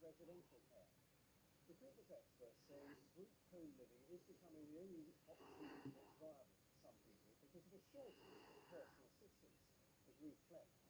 residential care. The previous expert says group home living is becoming the only option that's viable for some people because of a shortage of personal assistance, as we reflect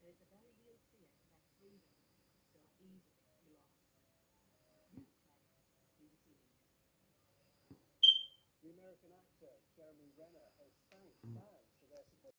There is a very real fear that freedom so easily be lost. You play these scenes. The American actor Jeremy Renner has thanked mm.